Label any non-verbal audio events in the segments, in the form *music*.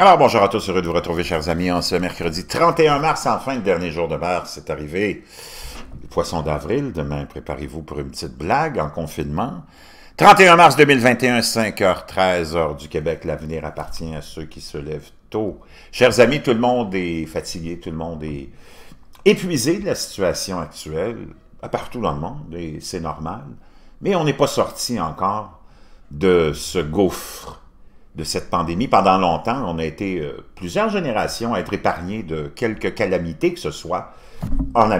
Alors bonjour à tous, heureux de vous retrouver chers amis en ce mercredi 31 mars, enfin le dernier jour de mars, c'est arrivé. Le poisson d'avril, demain préparez-vous pour une petite blague en confinement. 31 mars 2021, 5h13, heure du Québec, l'avenir appartient à ceux qui se lèvent tôt. Chers amis, tout le monde est fatigué, tout le monde est épuisé de la situation actuelle, partout dans le monde, et c'est normal. Mais on n'est pas sorti encore de ce gouffre de cette pandémie. Pendant longtemps, on a été euh, plusieurs générations à être épargnés de quelques calamités que ce soit en,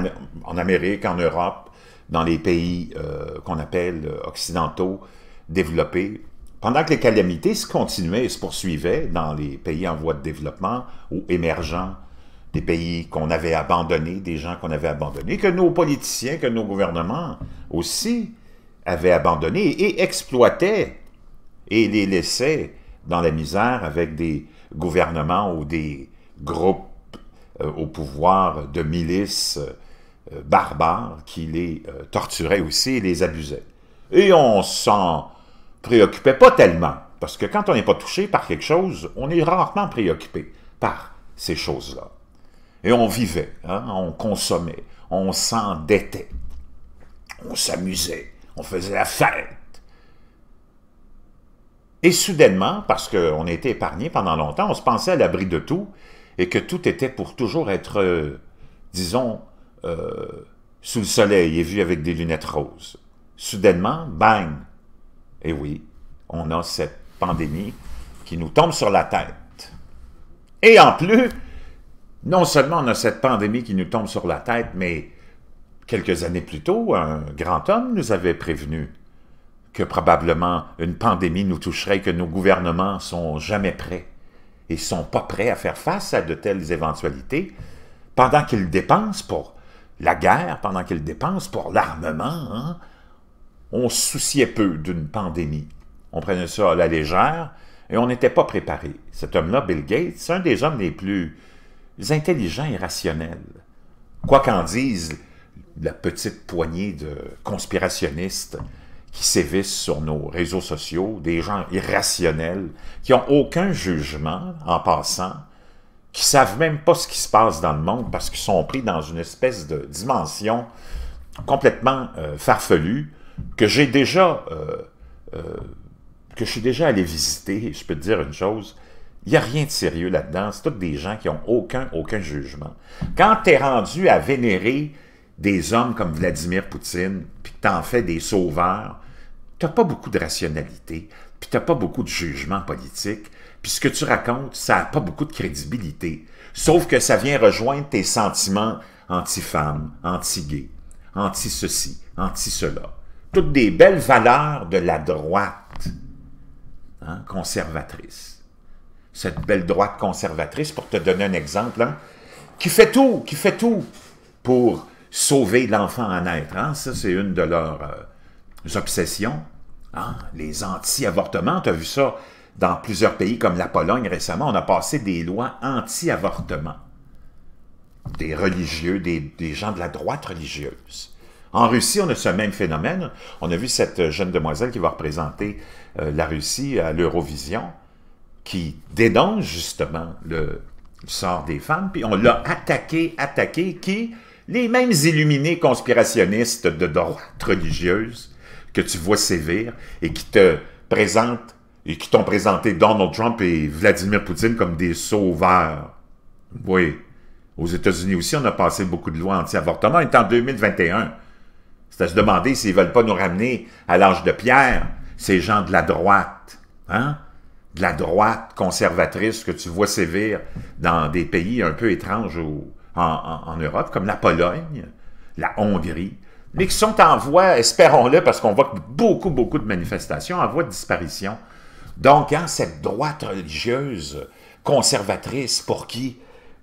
Amérique, en Europe, dans les pays euh, qu'on appelle euh, occidentaux développés. Pendant que les calamités se continuaient et se poursuivaient dans les pays en voie de développement ou émergents, des pays qu'on avait abandonnés, des gens qu'on avait abandonnés, que nos politiciens, que nos gouvernements aussi avaient abandonnés et exploitaient et les laissaient dans la misère avec des gouvernements ou des groupes euh, au pouvoir de milices euh, barbares qui les euh, torturaient aussi et les abusaient. Et on s'en préoccupait pas tellement, parce que quand on n'est pas touché par quelque chose, on est rarement préoccupé par ces choses-là. Et on vivait, hein, on consommait, on s'endettait, on s'amusait, on faisait la fête, et soudainement, parce qu'on a été épargné pendant longtemps, on se pensait à l'abri de tout et que tout était pour toujours être, euh, disons, euh, sous le soleil et vu avec des lunettes roses. Soudainement, bang! Et oui, on a cette pandémie qui nous tombe sur la tête. Et en plus, non seulement on a cette pandémie qui nous tombe sur la tête, mais quelques années plus tôt, un grand homme nous avait prévenu que probablement une pandémie nous toucherait, que nos gouvernements sont jamais prêts et sont pas prêts à faire face à de telles éventualités, pendant qu'ils dépensent pour la guerre, pendant qu'ils dépensent pour l'armement, hein, on se souciait peu d'une pandémie. On prenait ça à la légère et on n'était pas préparé. Cet homme-là, Bill Gates, c'est un des hommes les plus intelligents et rationnels. Quoi qu'en dise la petite poignée de conspirationnistes qui sévissent sur nos réseaux sociaux, des gens irrationnels, qui n'ont aucun jugement en passant, qui savent même pas ce qui se passe dans le monde parce qu'ils sont pris dans une espèce de dimension complètement euh, farfelue que j'ai déjà euh, euh, que je suis déjà allé visiter. Je peux te dire une chose, il n'y a rien de sérieux là-dedans. C'est tous des gens qui n'ont aucun, aucun jugement. Quand tu es rendu à vénérer des hommes comme Vladimir Poutine, puis que tu en fais des sauveurs, tu n'as pas beaucoup de rationalité, puis tu n'as pas beaucoup de jugement politique, puis ce que tu racontes, ça n'a pas beaucoup de crédibilité. Sauf que ça vient rejoindre tes sentiments anti-femmes, anti-gays, anti-ceci, anti-cela. Toutes des belles valeurs de la droite hein, conservatrice. Cette belle droite conservatrice, pour te donner un exemple, hein, qui fait tout, qui fait tout pour sauver l'enfant à naître. Hein? Ça, c'est une de leurs euh, obsessions. Hein? Les anti-avortements, tu as vu ça dans plusieurs pays comme la Pologne récemment, on a passé des lois anti-avortement. Des religieux, des, gens de la droite religieuse. En Russie, on a ce même phénomène. On a vu cette jeune demoiselle qui va représenter euh, la Russie à l'Eurovision, qui dénonce justement le, sort des femmes, puis on l'a attaqué, attaqué, qui les mêmes illuminés conspirationnistes de droite religieuse que tu vois sévir et qui te présentent et qui t'ont présenté Donald Trump et Vladimir Poutine comme des sauveurs. Oui. Aux États-Unis aussi, on a passé beaucoup de lois anti-avortement. Et en 2021. C'est à se demander s'ils ne veulent pas nous ramener à l'âge de pierre, ces gens de la droite. Hein? De la droite conservatrice que tu vois sévir dans des pays un peu étranges ou en, Europe, comme la Pologne, la Hongrie, mais qui sont en voie, espérons-le, parce qu'on voit beaucoup, beaucoup de manifestations, en voie de disparition. Donc, hein, cette droite religieuse conservatrice pour qui,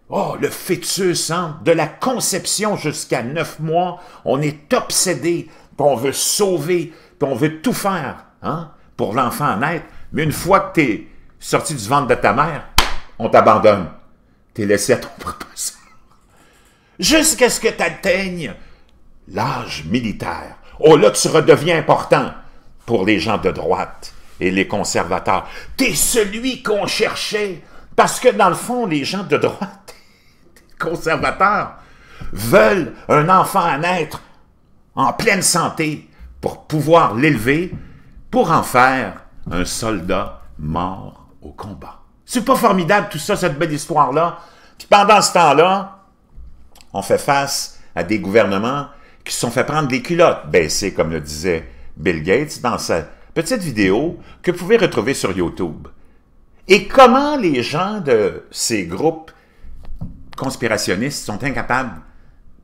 oh, le fœtus, hein, de la conception jusqu'à neuf mois, on est obsédé, puis on veut sauver, puis on veut tout faire hein, pour l'enfant naître. Mais une fois que tu es sorti du ventre de ta mère, on t'abandonne. Tu es laissé à ton propre jusqu'à ce que tu atteignes l'âge militaire. Oh là, tu redeviens important pour les gens de droite et les conservateurs. Tu es celui qu'on cherchait Parce que dans le fond, les gens de droite, *laughs* conservateurs, veulent un enfant à naître en pleine santé pour pouvoir l'élever, pour en faire un soldat mort au combat. C'est pas formidable tout ça, cette belle histoire-là? Puis pendant ce temps-là, on fait face à des gouvernements qui se sont fait prendre des culottes baissées, comme le disait Bill Gates dans sa petite vidéo que vous pouvez retrouver sur YouTube. Et comment les gens de ces groupes conspirationnistes sont incapables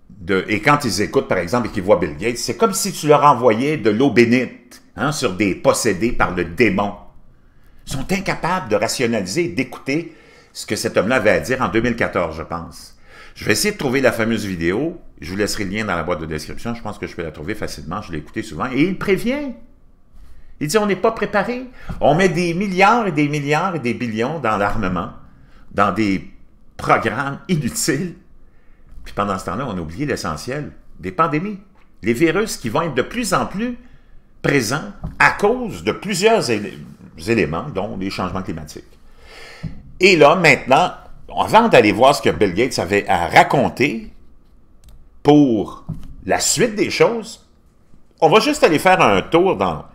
de... Et quand ils écoutent, par exemple, et qu'ils voient Bill Gates, c'est comme si tu leur envoyais de l'eau bénite hein, sur des possédés par le démon. Ils sont incapables de rationaliser, d'écouter ce que cet homme-là avait à dire en 2014, je pense. Je vais essayer de trouver la fameuse vidéo. Je vous laisserai le lien dans la boîte de description. Je pense que je peux la trouver facilement. Je l'ai écoutée souvent. Et il prévient. Il dit, on n'est pas préparé. On met des milliards et des milliards et des billions dans l'armement, dans des programmes inutiles. Puis pendant ce temps-là, on a oublié l'essentiel, des pandémies. Les virus qui vont être de plus en plus présents à cause de plusieurs éléments, dont les changements climatiques. Et là, maintenant, avant d'aller voir ce que Bill Gates avait à raconter pour la suite des choses, on va juste aller faire un tour dans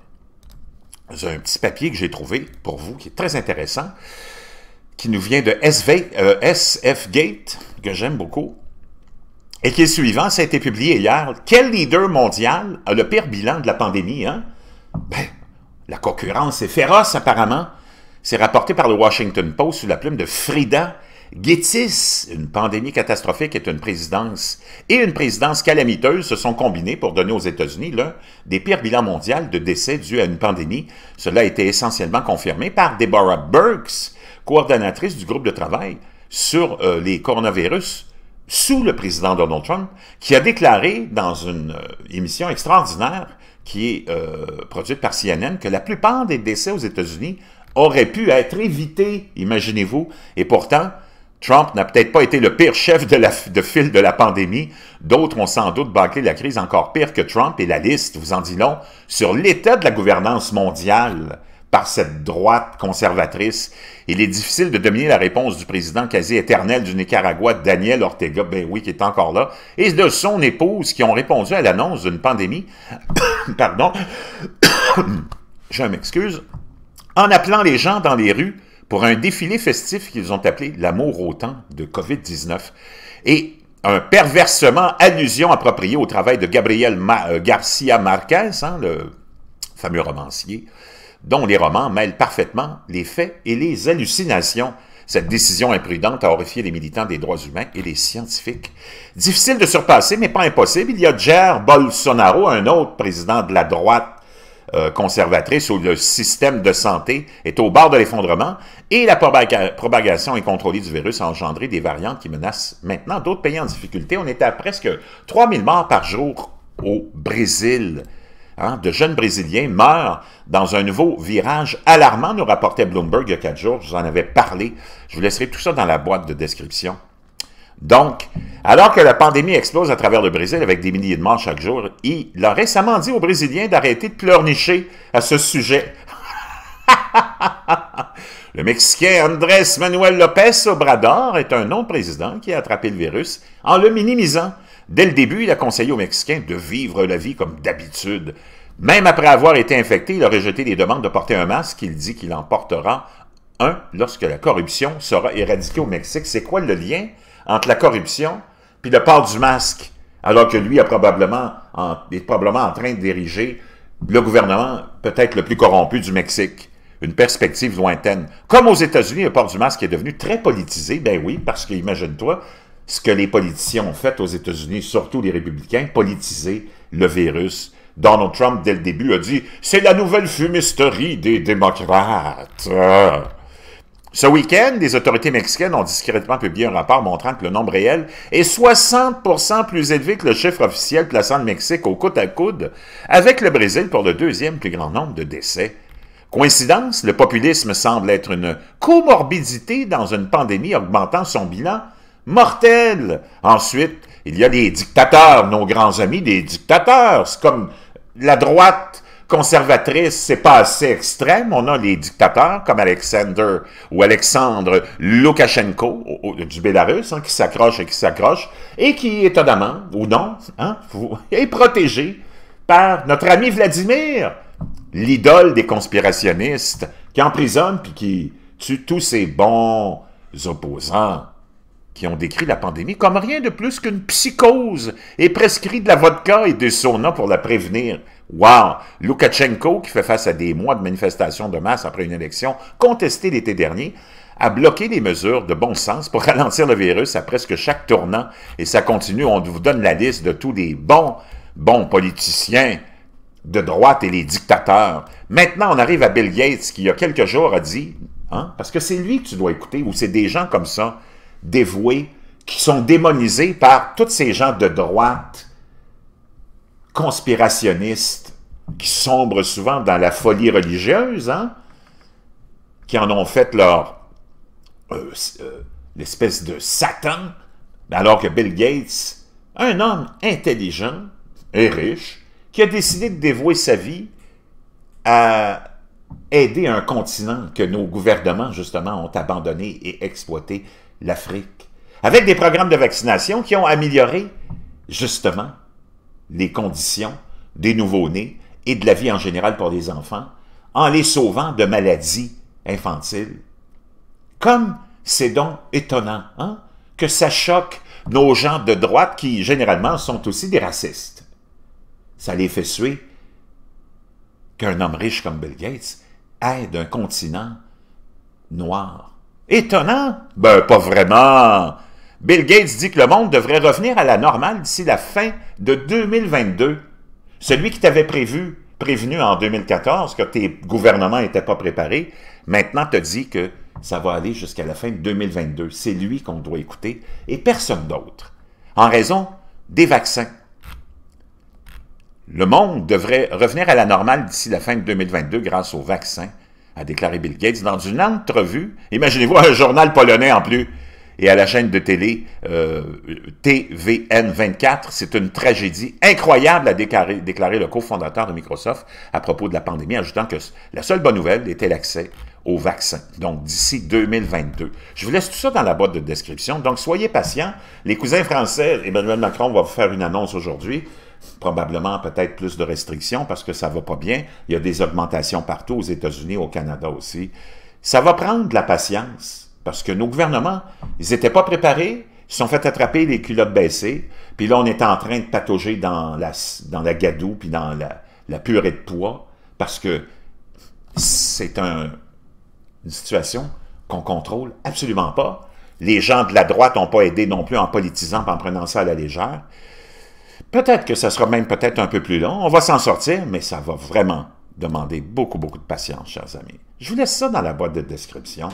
un petit papier que j'ai trouvé pour vous, qui est très intéressant, qui nous vient de SV, euh, SF Gate, que j'aime beaucoup, et qui est suivant, ça a été publié hier. Quel leader mondial a le pire bilan de la pandémie? Hein? Ben, la concurrence est féroce apparemment. C'est rapporté par le Washington Post sous la plume de Frida Gettys, une pandémie catastrophique et une présidence et une présidence calamiteuse se sont combinés pour donner aux États-Unis l'un des pires bilans mondiaux de décès dus à une pandémie. Cela a été essentiellement confirmé par Deborah Burks, coordonnatrice du groupe de travail sur euh, les coronavirus sous le président Donald Trump, qui a déclaré dans une euh, émission extraordinaire qui est euh, produite par CNN que la plupart des décès aux États-Unis auraient pu être évités, imaginez-vous, et pourtant, Trump n'a peut-être pas été le pire chef de, file de la pandémie. D'autres ont sans doute bâclé la crise encore pire que Trump et la liste, vous en dit long, sur l'état de la gouvernance mondiale par cette droite conservatrice. Il est difficile de dominer la réponse du président quasi éternel du Nicaragua, Daniel Ortega, ben oui, qui est encore là, et de son épouse qui ont répondu à l'annonce d'une pandémie, *coughs* pardon, *coughs* je m'excuse, en appelant les gens dans les rues pour un défilé festif qu'ils ont appelé l'amour au temps de COVID-19 et un perversement allusion appropriée au travail de Gabriel euh, Garcia Marquez, hein, le fameux romancier, dont les romans mêlent parfaitement les faits et les hallucinations. Cette décision imprudente a horrifié les militants des droits humains et les scientifiques. Difficile de surpasser, mais pas impossible. Il y a Jair Bolsonaro, un autre président de la droite euh, conservatrice où le système de santé est au bord de l'effondrement et la propagation incontrôlée du virus a engendré des variantes qui menacent maintenant d'autres pays en difficulté. On est à presque 3000 morts par jour au Brésil. Hein, de jeunes Brésiliens meurent dans un nouveau virage alarmant, nous rapportait Bloomberg il y a quatre jours. Je vous en avais parlé. Je vous laisserai tout ça dans la boîte de description. Donc, alors que la pandémie explose à travers le Brésil avec des milliers de morts chaque jour, il a récemment dit aux Brésiliens d'arrêter de pleurnicher à ce sujet. *laughs* le Mexicain Andrés Manuel López Obrador est un autre président qui a attrapé le virus en le minimisant. Dès le début, il a conseillé aux Mexicains de vivre la vie comme d'habitude. Même après avoir été infecté, il a rejeté les demandes de porter un masque. Il dit qu'il en portera un lorsque la corruption sera éradiquée au Mexique. C'est quoi le lien entre la corruption puis le port du masque, alors que lui probablement est probablement en train de diriger le gouvernement peut-être le plus corrompu du Mexique. Une perspective lointaine? Comme aux États-Unis, le port du masque est devenu très politisé. Ben oui, parce que imagine-toi ce que les politiciens ont fait aux États-Unis, surtout les républicains, politiser le virus. Donald Trump, dès le début, a dit « C'est la nouvelle fumisterie des démocrates. » Ce week-end, les autorités mexicaines ont discrètement publié un rapport montrant que le nombre réel est 60% plus élevé que le chiffre officiel plaçant le Mexique au coude à coude avec le Brésil pour le deuxième plus grand nombre de décès. Coïncidence, le populisme semble être une comorbidité dans une pandémie augmentant son bilan mortel. Ensuite, il y a les dictateurs, nos grands amis des dictateurs. Comme la droite conservatrice, c'est pas assez extrême. On a les dictateurs comme Alexander ou Alexandre Loukachenko du Bélarus hein, qui s'accroche et qui s'accroche et qui, étonnamment, ou non, hein, *laughs* est protégé par notre ami Vladimir, l'idole des conspirationnistes, qui emprisonne puis qui tue tous ces bons opposants qui ont décrit la pandémie comme rien de plus qu'une psychose et prescrit de la vodka et des saunas pour la prévenir. Wow! Loukachenko, qui fait face à des mois de manifestations de masse après une élection contestée l'été dernier, a bloqué les mesures de bon sens pour *laughs* ralentir le virus à presque chaque tournant. Et ça continue, on vous donne la liste de tous les bons, bons politiciens de droite et les dictateurs. Maintenant, on arrive à Bill Gates, qui il y a quelques jours a dit, hein, parce que c'est lui que tu dois écouter, ou c'est des gens comme ça, dévoués, qui sont démonisés par tous ces gens de droite, conspirationnistes, qui sombrent souvent dans la folie religieuse, hein, qui en ont fait leur euh, euh, l'espèce de Satan, alors que Bill Gates, un homme intelligent et riche, qui a décidé de dévouer sa vie à aider un continent que nos gouvernements, justement, ont abandonné et exploité l'Afrique, avec des programmes de vaccination qui ont amélioré, justement, les conditions des nouveau-nés et de la vie en général pour les enfants, en les sauvant de maladies infantiles. Comme c'est donc étonnant hein, que ça choque nos gens de droite qui, généralement, sont aussi des racistes. Ça les fait suer qu'un homme riche comme Bill Gates aide un continent noir Étonnant? Ben, pas vraiment. Bill Gates dit que le monde devrait revenir à la normale d'ici la fin de 2022. Celui qui t'avait prévu, prévenu en 2014 que tes gouvernements n'étaient pas préparés, maintenant te dit que ça va aller jusqu'à la fin de 2022. C'est lui qu'on doit écouter et personne d'autre. En raison des vaccins. Le monde devrait revenir à la normale d'ici la fin de 2022 grâce aux vaccins a déclaré Bill Gates dans une entrevue. Imaginez-vous un journal polonais en plus et à la chaîne de télé euh, TVN24. C'est une tragédie incroyable, a déclaré, déclaré le cofondateur de Microsoft à propos de la pandémie, ajoutant que la seule bonne nouvelle était l'accès au vaccin, donc d'ici 2022. Je vous laisse tout ça dans la boîte de description, donc soyez patients. Les cousins français, Emmanuel Macron va vous faire une annonce aujourd'hui probablement peut-être plus de restrictions parce que ça va pas bien. Il y a des augmentations partout aux États-Unis, au Canada aussi. Ça va prendre de la patience parce que nos gouvernements, ils n'étaient pas préparés, ils se sont fait attraper les culottes baissées, puis là, on est en train de patauger dans la, dans la gadoue puis dans la, purée de poids parce que c'est un, une situation qu'on contrôle absolument pas. Les gens de la droite n'ont pas aidé non plus en politisant, en prenant ça à la légère. Peut-être que ça sera même peut-être un peu plus long. On va s'en sortir, mais ça va vraiment demander beaucoup, beaucoup de patience, chers amis. Je vous laisse ça dans la boîte de description.